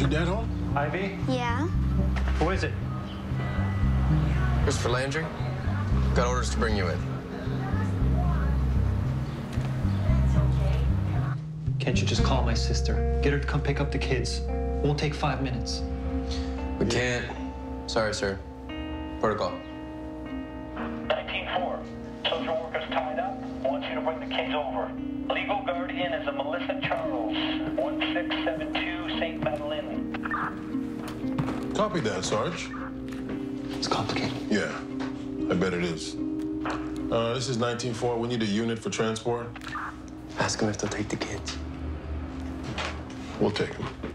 your dad home? Ivy, Yeah? who is it? Christopher Landry, got orders to bring you in. Can't you just call my sister? Get her to come pick up the kids. Won't take five minutes. We can't. Sorry, sir. Protocol. 19-4. Social worker's tied up. Wants you to bring the kids over. Legal guardian is a Melissa Copy that, Sarge. It's complicated. Yeah, I bet it is. Uh, this is 19-4. We need a unit for transport. Ask them if they'll take the kids. We'll take them.